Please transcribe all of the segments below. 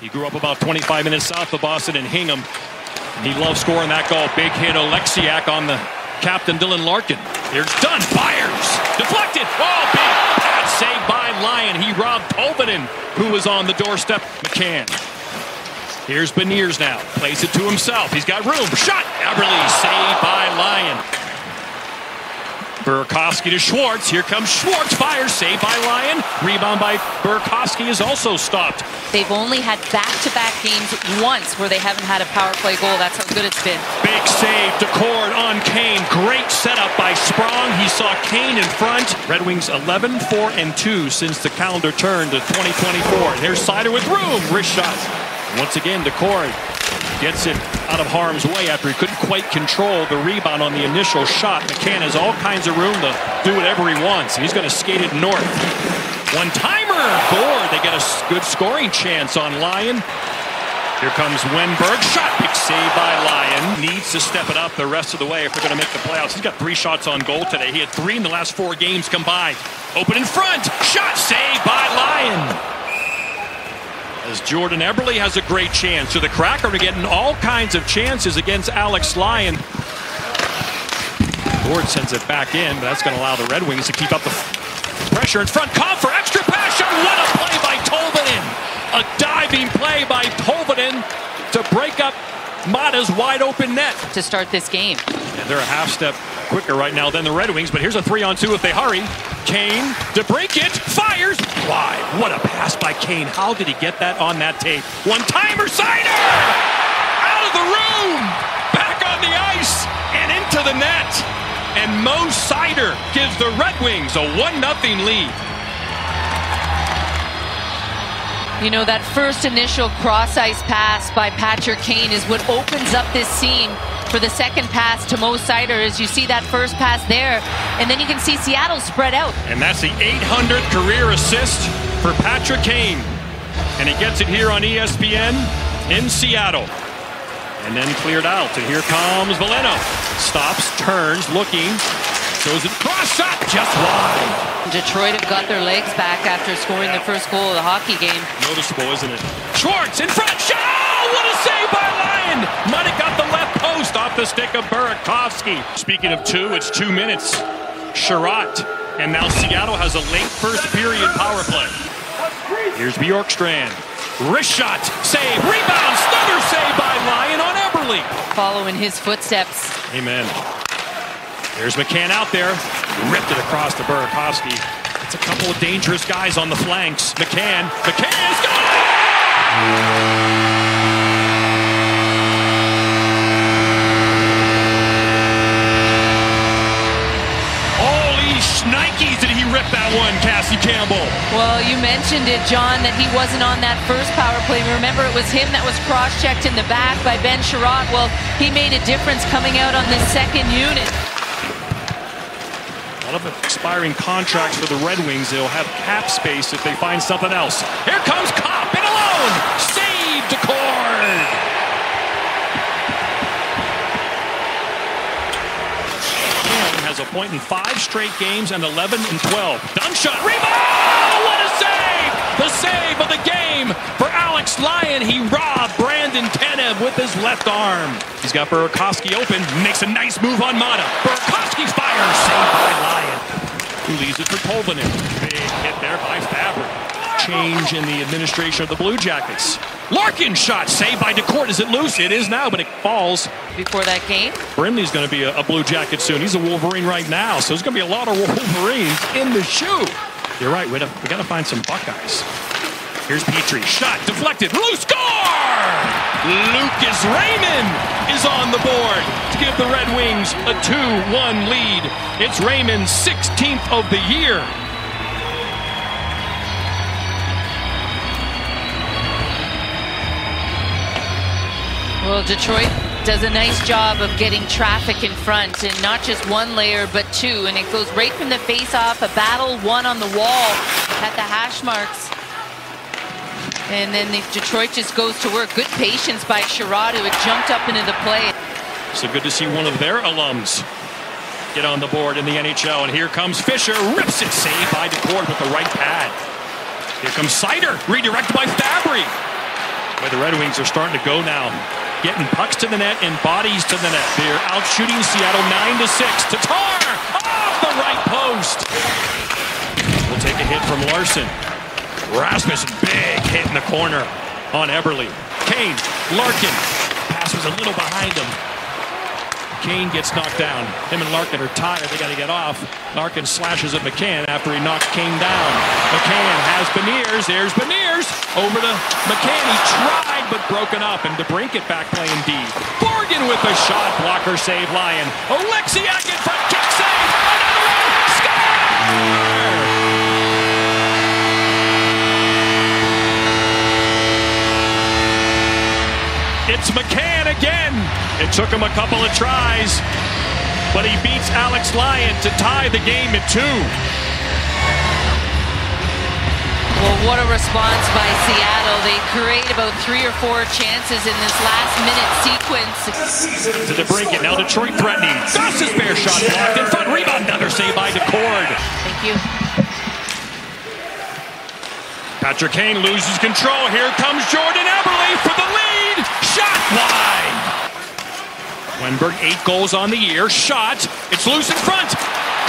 He grew up about 25 minutes south of Boston in Hingham. He loves scoring that goal. Big hit Oleksiak on the captain Dylan Larkin. Here's Dunn, fires, deflected. Oh, big pass saved by Lyon. He robbed Tolvanen, who was on the doorstep. McCann. Here's Beniers now. Plays it to himself. He's got room. Shot. Eberle saved by Lyon. Burakovsky to Schwartz. Here comes Schwartz. Fire Saved by Lyon. Rebound by Burakovsky is also stopped. They've only had back-to-back -back games once where they haven't had a power play goal. That's how good it's been. Big save. Daccord on Kane. Great setup by Sprong. He saw Kane in front. Red Wings 11, 4, and 2 since the calendar turned to 2024. And here's Seider with room. Wrist shot. Once again, Daccord gets it out of harm's way after he couldn't quite control the rebound on the initial shot. McCann has all kinds of room to do whatever he wants. He's going to skate it north. One-timer! Gourde, they get a good scoring chance on Lyon. Here comes Wennberg. Shot. Big save by Lyon. Needs to step it up the rest of the way if they're going to make the playoffs. He's got three shots on goal today. He had three in the last four games combined. Open in front. Shot saved by Lyon as Jordan Eberle has a great chance. So the Kraken are getting all kinds of chances against Alex Lyon. Gourde sends it back in, but that's going to allow the Red Wings to keep up the pressure in front. Call for extra passion. What a play by Tolvanen. A diving play by Tolvanen to break up Maatta's wide open net. To start this game. And they're a half step quicker right now than the Red Wings, but here's a three on two if they hurry. Kane, to break it, fires. Why? What a pass by Kane. How did he get that on that tape? One-timer, Seider! Out of the room! Back on the ice and into the net. And Mo Seider gives the Red Wings a 1-0 lead. You know, that first initial cross-ice pass by Patrick Kane is what opens up this seam for the second pass to Mo Seider as you see that first pass there. And then you can see Seattle spread out. And that's the 800th career assist for Patrick Kane. And he gets it here on ESPN in Seattle. And then cleared out. And here comes Veleno. Stops, turns, looking. Throws it cross shot just wide. Detroit have got their legs back after scoring the first goal of the hockey game. Noticeable, isn't it? Schwartz in front. Shot! Oh, what a save by Lyon! Might have got the left post off the stick of Burakovsky. Speaking of two, it's two minutes. Chiarot. And now Seattle has a late first period power play. Here's Bjorkstrand. Wrist shot. Save. Rebound. Another save by Lyon on Eberle. Following his footsteps. Amen. There's McCann out there. Ripped it across to Burakovsky. It's a couple of dangerous guys on the flanks. McCann. McCann is going! Mentioned it, John, that he wasn't on that first power play. Remember, it was him that was cross-checked in the back by Ben Chiarot. Well, he made a difference coming out on this second unit. A lot of expiring contracts for the Red Wings. They'll have cap space if they find something else. Here comes Copp in alone. Save Daccord. has a point in five straight games and 11 and 12. Dunn shot. Rebound! What a save! The save of the game for Alex Lyon. He robbed Brandon Tanev with his left arm. He's got Burakovsky open. Makes a nice move on Maatta. Burakovsky fires. Saved by Lyon. Who leaves it for Tolvanen. Big hit there by Fabbri change in the administration of the Blue Jackets. Larkin shot saved by Daccord. Is it loose? It is now, but it falls. Before that game? Brindley's going to be a, a, Blue Jacket soon. He's a Wolverine right now, so there's going to be a lot of Wolverines in the shoe. You're right. We, we got to find some Buckeyes. Here's Petry. Shot deflected. Loose score! Lucas Raymond is on the board to give the Red Wings a 2-1 lead. It's Raymond's 16th of the year. Well, Detroit does a nice job of getting traffic in front and not just one layer but two. And it goes right from the face-off a battle one on the wall at the hash marks. And then the Detroit just goes to work good patience by Chiarot who had jumped up into the play. So good to see one of their alums get on the board in the NHL and here comes Fischer rips it saved by Daccord with the right pad. Here comes Seider redirected by Fabbri. Where the Red Wings are starting to go now. Getting pucks to the net and bodies to the net. They're out shooting Seattle 9 to 6. Tatar off the right post. We'll take a hit from Larsson. Rasmussen, big hit in the corner on Eberle. Kane, Larkin. Pass was a little behind him. Kane gets knocked down. Him and Larkin are tired. They got to get off. Larkin slashes at McCann after he knocks Kane down. McCann has Beniers. There's Beniers. Over to McCann. He tried, but broken up. And DeBrincat back playing D. Borgen with a shot. Blocker save Lyon. Oleksiak in front. Kick save. Another one. Score! It's McCann again. It took him a couple of tries, but he beats Alex Lyon to tie the game at two. Well, what a response by Seattle. They create about three or four chances in this last minute sequence. To the brink, and now Detroit threatening. Gostisbehere shot blocked in front. Rebound, another save by Daccord. Thank you. Patrick Kane loses control. Here comes Jordan Eberle for the lead. Shot wide. Wennberg, eight goals on the year. Shot. It's loose in front.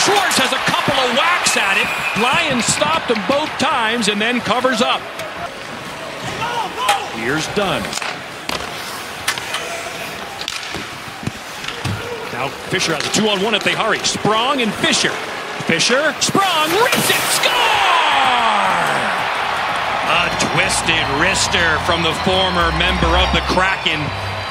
Schwartz has a couple of whacks at it. Lyon stopped him both times and then covers up. Here's Dunn. Now Fischer has a two-on-one if they hurry. Sprong and Fischer. Fischer, Sprong, rips it, score! A twisted wrister from the former member of the Kraken.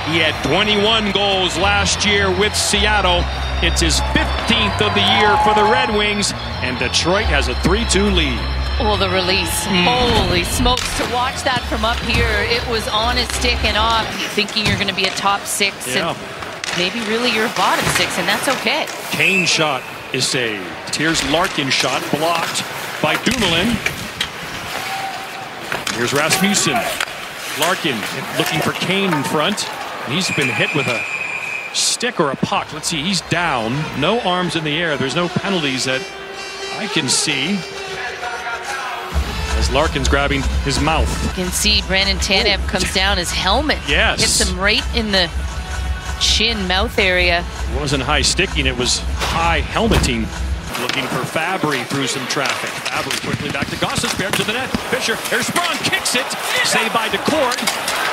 He had 21 goals last year with Seattle. It's his 15th of the year for the Red Wings, and Detroit has a 3-2 lead. Oh, the release. Hmm. Holy smokes. To watch that from up here, it was on his stick and off, thinking you're going to be a top six. Yeah. And maybe really you're a bottom six, and that's okay. Kane shot is saved. Here's Larkin shot blocked by Dumoulin. Here's Rasmussen. Larkin looking for Kane in front. He's been hit with a stick or a puck. Let's see, he's down. No arms in the air. There's no penalties that I can see. As Larkin's grabbing his mouth. You can see Brandon Tanev comes down his helmet. Yes. Hits him right in the chin mouth area. It wasn't high sticking, it was high helmeting. Looking for Fabbri through some traffic. Fabbri quickly back to Gostisbehere to the net. Fischer, here's Sprong, kicks it. Saved by Daccord.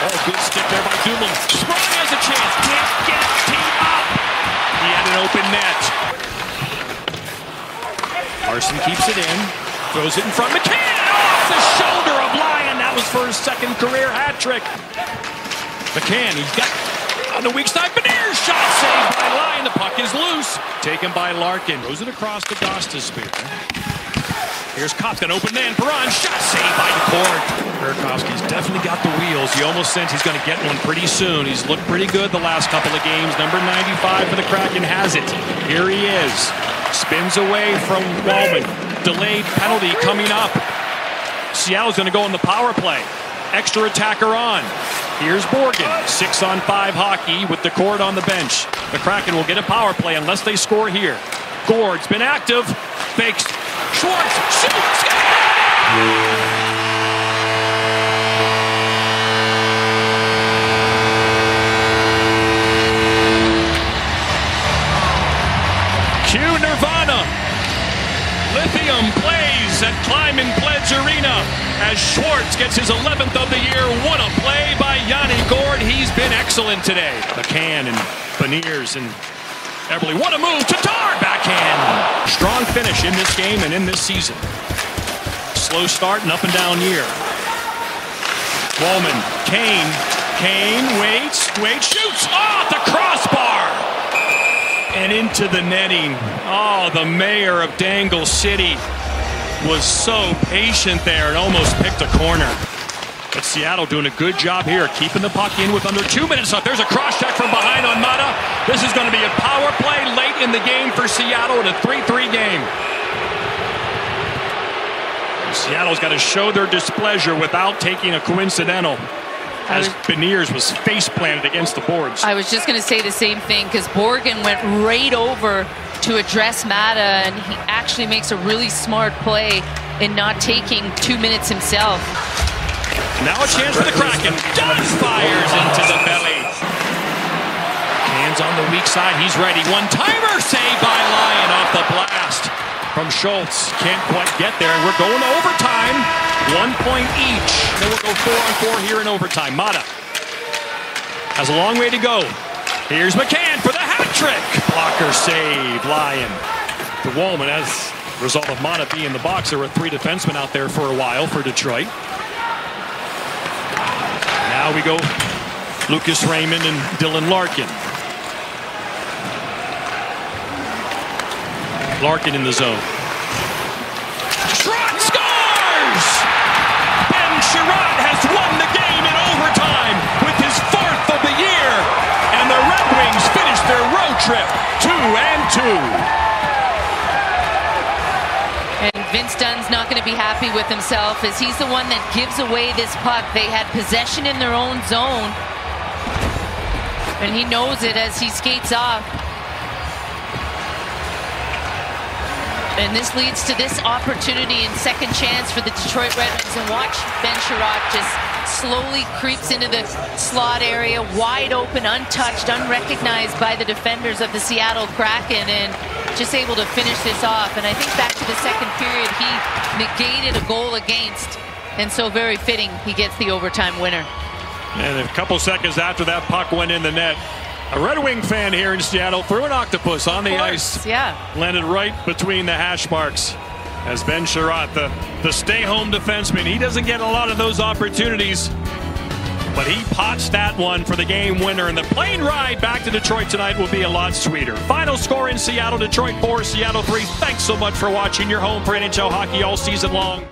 Oh, good stick there by Dumoulin. Sprong has a chance. Can't get team up. He had an open net. Larsson keeps it in. Throws it in front. McCann off the shoulder of Lyon. That was for his second career hat trick. McCann, he's got on the weak side. Beniers shot saved by Lyon. The puck is loose. Taken by Larkin. Throws it across to Gostisbehere. Here's Kopkin, open man. Perron, shot saved by Daccord. Burakovsky's definitely got the wheels. You almost sense he's going to get one pretty soon. He's looked pretty good the last couple of games. Number 95 for the Kraken has it. Here he is. Spins away from Walman. Delayed penalty coming up. Seattle's going to go on the power play. Extra attacker on. Here's Borgen. Six on five hockey with Daccord on the bench. The Kraken will get a power play unless they score here. Gourde's been active. Fakes. Schwartz shoots. Cue Nirvana. Lithium plays at Climate Pledge Arena as Schwartz gets his 11th of the year. What a play by Yanni Gourde. He's been excellent today. McCann and Beniers and Eberle. What a move. to Tatar backhand. Strong finish in this game and in this season. Slow start and up and down year. Walman, Kane, Kane waits, waits, shoots off the crossbar and into the netting. Oh, the mayor of Dangle City was so patient there and almost picked a corner. But Seattle doing a good job here, keeping the puck in with under two minutes left. There's a cross check from behind on Maatta. This is going to be a power play late in the game for Seattle in a 3-3 game. Seattle's got to show their displeasure without taking a coincidental. As Beniers was face planted against the boards. I was just going to say the same thing because Borgen went right over to address Maatta, and he actually makes a really smart play in not taking two minutes himself. Now a chance for the Kraken. Dunn fires into the belly. Hands on the weak side. He's ready. One timer saved by Lyon off the blast from Schultz. Can't quite get there. We're going to overtime. One point each. Then we'll go four on four here in overtime. Maatta has a long way to go. Here's McCann for the trick. Blocker save. Lyon. The Walman as a result of Maatta being in the box. There were three defensemen out there for a while for Detroit. Now we go Lucas Raymond and Dylan Larkin. Larkin in the zone. Chiarot scores! Ben Chiarot has won the game in overtime with his fourth of the year. And the Red Wings finish their road trip two and two. And Vince Dunn's not going to be happy with himself as he's the one that gives away this puck. They had possession in their own zone. And he knows it as he skates off. And this leads to this opportunity and second chance for the Detroit Red Wings. And watch Ben Chiarot just slowly creeps into the slot area, wide open, untouched, unrecognized by the defenders of the Seattle Kraken, and just able to finish this off. And I think back to the second period, he negated a goal against, and so very fitting he gets the overtime winner. And a couple seconds after that puck went in the net, a Red Wing fan here in Seattle threw an octopus on the ice. Yeah. Landed right between the hash marks. As Ben Chiarot, the, the stay-home defenseman, he doesn't get a lot of those opportunities. But he pots that one for the game winner. And the plane ride back to Detroit tonight will be a lot sweeter. Final score in Seattle, Detroit 4, Seattle 3. Thanks so much for watching your home for NHL hockey all season long.